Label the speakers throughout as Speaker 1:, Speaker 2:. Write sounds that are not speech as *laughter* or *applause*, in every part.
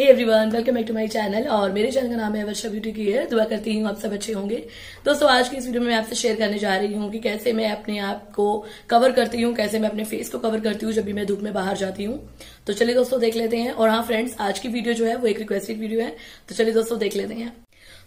Speaker 1: Hey everyone welcome back to my channel और मेरे channel का नाम है वर्षा ब्यूटी की है। दुआ करती हूँ आप सब अच्छे होंगे। दोस्तों, आज की इस वीडियो में मैं आपसे शेयर करने जा रही हूँ कि कैसे मैं अपने आप को कवर करती हूँ, कैसे मैं अपने फेस को कवर करती हूँ जब भी मैं धूप में बाहर जाती हूँ। तो चलिए दोस्तों, देख लेते हैं। और हाँ फ्रेंड्स आज की वीडियो जो है वो एक रिक्वेस्टेड वीडियो है। तो चलिए दोस्तों, देख लेते हैं।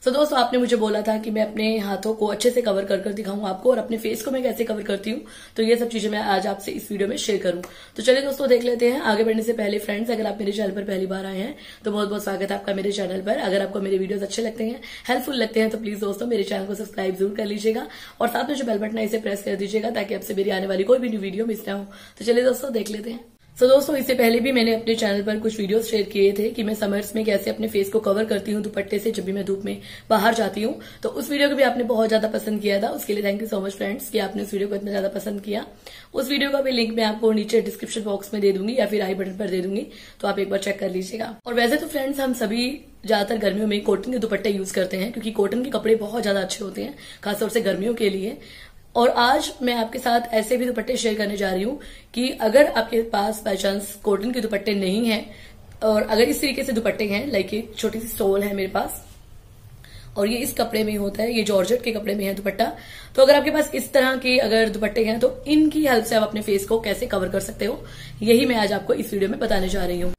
Speaker 1: सो so, दोस्तों आपने मुझे बोला था कि मैं अपने हाथों को अच्छे से कवर कर कर दिखाऊँ आपको और अपने फेस को मैं कैसे कवर करती हूँ। तो ये सब चीज़ें मैं आज आपसे इस वीडियो में शेयर करूँ। तो चलिए दोस्तों देख लेते हैं। आगे बढ़ने से पहले फ्रेंड्स अगर आप मेरे चैनल पर पहली बार आए हैं तो बहुत बहुत स्वागत है आपका मेरे चैनल पर। अगर आपको मेरे वीडियोज़ अच्छे लगते हैं हेल्पफुल लगते हैं तो प्लीज़ दोस्तों मेरे चैनल को सब्सक्राइब ज़रूर कर लीजिएगा और साथ में जो बेल बटन है इसे प्रेस कर दीजिएगा ताकि आपसे मेरी आने वाली कोई भी न्यू वीडियो मिस ना हो। तो चलिए दोस्तों देख लेते हैं। सो so, दोस्तों इससे पहले भी मैंने अपने चैनल पर कुछ वीडियोस शेयर किए थे कि मैं समर्स में कैसे अपने फेस को कवर करती हूँ दुपट्टे से जब भी मैं धूप में बाहर जाती हूँ। तो उस वीडियो को भी आपने बहुत ज़्यादा पसंद किया था। उसके लिए thank you so much friends कि आपने उस वीडियो को इतना ज़्यादा पसंद किया। उस वीडियो का भी लिंक मैं आपको नीचे डिस्क्रिप्शन बॉक्स में दे दूँगी या फिर आई बटन पर दे दूँगी। तो आप एक बार चेक कर लीजिएगा। और वैसे तो फ्रेंड्स हम सभी ज़्यादातर गर्मियों में कॉटन के दुपट्टे यूज़ करते हैं क्योंकि कॉटन के कपड़े बहुत ज़्यादा अच्छे होते हैं खासतौर से गर्मियों के लिए। और आज मैं आपके साथ ऐसे भी दुपट्टे शेयर करने जा रही हूँ कि अगर आपके पास बाई चांस कॉटन के दुपट्टे नहीं है और अगर इस तरीके से दुपट्टे हैं लाइक एक छोटी सी स्टोल है मेरे पास और ये इस कपड़े में होता है ये जॉर्जेट के कपड़े में है दुपट्टा तो अगर आपके पास इस तरह के अगर दुपट्टे हैं तो इनकी हेल्प से आप अपने फेस को कैसे कवर कर सकते हो यही मैं आज आपको इस वीडियो में बताने जा रही हूँ।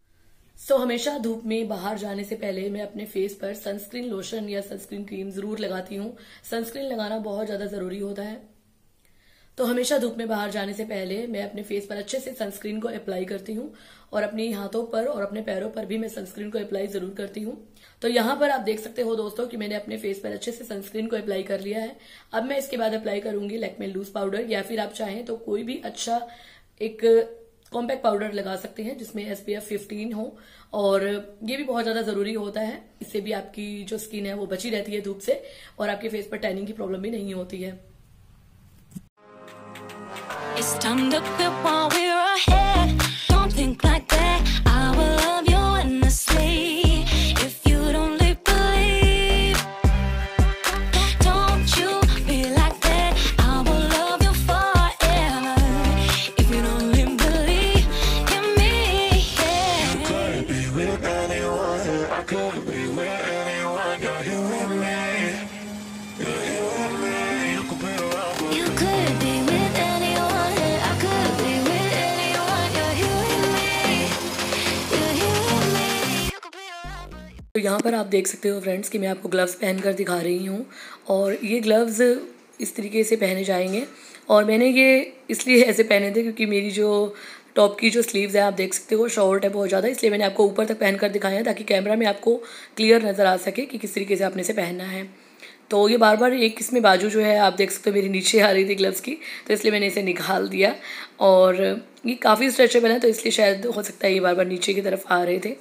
Speaker 1: सो so, हमेशा धूप में बाहर जाने से पहले मैं अपने फेस पर सनस्क्रीन लोशन या सनस्क्रीन क्रीम ज़रूर लगाती हूँ। सनस्क्रीन लगाना बहुत ज़्यादा ज़रूरी होता है। तो हमेशा धूप में बाहर जाने से पहले मैं अपने फेस पर अच्छे से सनस्क्रीन को अप्लाई करती हूँ और अपने हाथों पर और अपने पैरों पर भी मैं सनस्क्रीन को अप्लाई ज़रूर करती हूँ। तो यहाँ पर आप देख सकते हो दोस्तों कि मैंने अपने फेस पर अच्छे से सनस्क्रीन को अप्लाई कर लिया है। अब मैं इसके बाद अप्लाई करूँगी लेकमे लूज पाउडर या फिर आप चाहें तो कोई भी अच्छा एक कॉम्पैक्ट पाउडर लगा सकते हैं जिसमें एसपीएफ 15 हो और ये भी बहुत ज़्यादा ज़रूरी होता है। इससे भी आपकी जो स्किन है वो बची रहती है धूप से और आपके फेस पर टैनिंग की प्रॉब्लम भी नहीं होती है। It's time to quit while we're ahead. Don't think like that. I will love you endlessly. If you don't believe. Don't you be like that. I will love you forever. If you don't believe in me. Yeah. Could be with anyone. I could be with anyone. You're here with me. यहाँ पर आप देख सकते हो friends कि मैं आपको gloves पहन कर दिखा रही हूँ और ये ग्लव्स इस तरीके से पहने जाएँगे और मैंने ये इसलिए *laughs* ऐसे पहने थे क्योंकि मेरी जो टॉप की जो स्लीव्स है, आप देख सकते हो शॉर्ट है बहुत ज़्यादा, इसलिए मैंने आपको ऊपर तक पहन कर दिखाया है ताकि कैमरा में आपको क्लियर नज़र आ सके कि किस तरीके से आपने इसे पहनना है। तो ये बार बार एक इसमें बाजू जो है, आप देख सकते हो मेरी नीचे आ रही थी ग्लव्स की तो इसलिए मैंने इसे निकाल दिया और ये काफ़ी स्ट्रेचेबल है तो इसलिए शायद हो सकता है ये बार बार नीचे की तरफ़ आ रहे थे।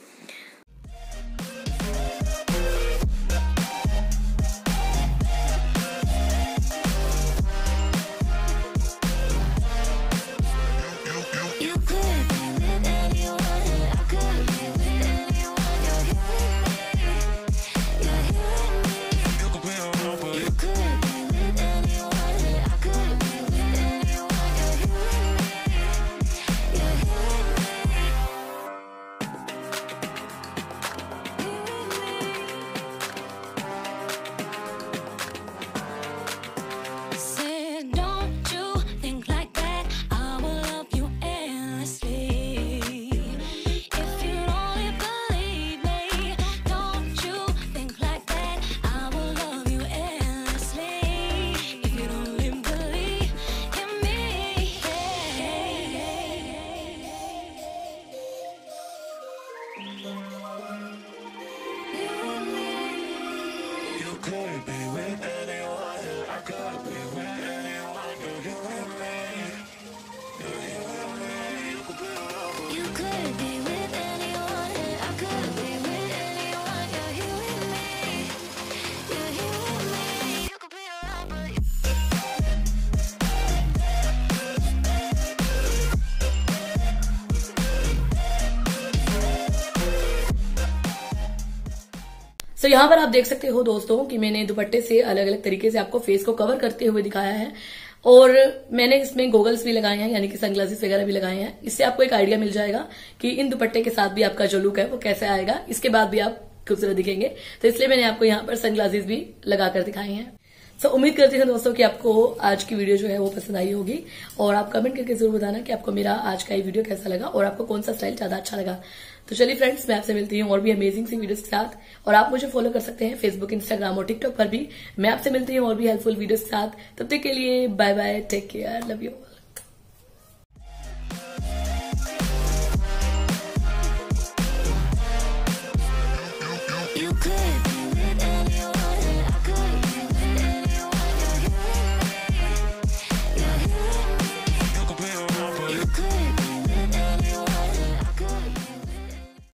Speaker 1: Could be with anyone. I could be so so, यहाँ पर आप देख सकते हो दोस्तों कि मैंने दुपट्टे से अलग अलग तरीके से आपको फेस को कवर करते हुए दिखाया है। और मैंने इसमें गोगल्स भी लगाए हैं यानी कि सनग्लासेस वगैरह भी लगाए हैं। इससे आपको एक आइडिया मिल जाएगा कि इन दुपट्टे के साथ भी आपका जो लुक है वो कैसे आएगा। इसके बाद भी आप खूबसूरत दिखेंगे। तो इसलिए मैंने आपको यहाँ पर सनग्लासेस भी लगाकर दिखाई हैं। सो so, उम्मीद करती हूँ दोस्तों कि आपको आज की वीडियो जो है वो पसंद आई होगी और आप कमेंट करके ज़रूर बताना कि आपको मेरा आज का ये वीडियो कैसा लगा और आपको कौन सा स्टाइल ज़्यादा अच्छा लगा। तो चलिए फ्रेंड्स मैं आपसे मिलती हूँ और भी अमेजिंग सी वीडियोस के साथ और आप मुझे फॉलो कर सकते हैं फेसबुक इंस्टाग्राम और टिकटॉक पर भी। मैं आपसे मिलती हूँ और भी हेल्पफुल वीडियोस के साथ। तब तक के लिए bye bye take care love you